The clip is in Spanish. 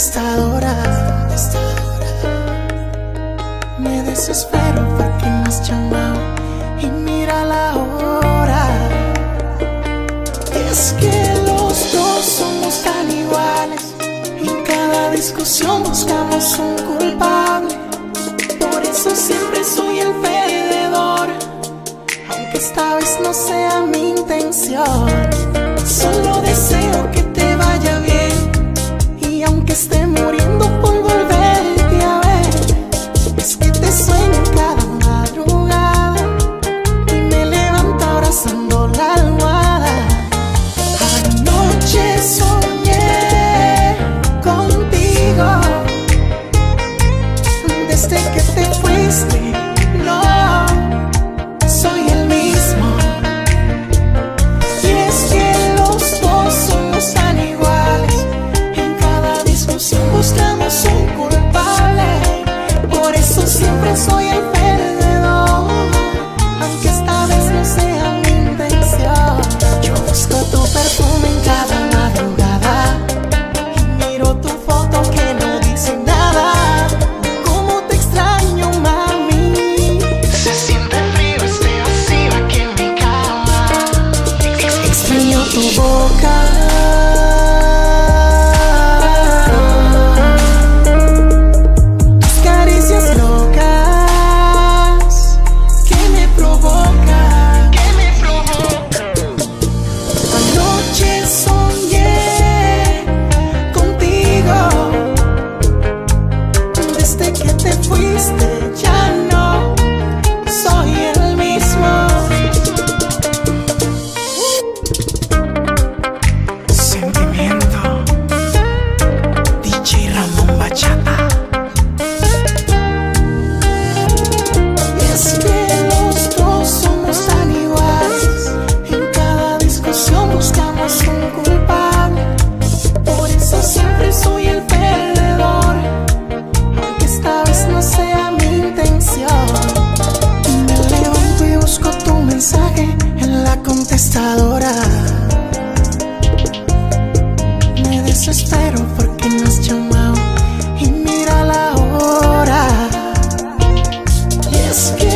esta hora, esta. Me desespero porque me has llamado y mira la hora. Es que los dos somos tan iguales. y En cada discusión buscamos un culpable. Por eso siempre soy el perdedor. Aunque esta vez no sea mi intención. buscamos un culpable, por eso siempre soy el perdedor, aunque esta vez no sea mi intención. Yo busco tu perfume en cada esqueça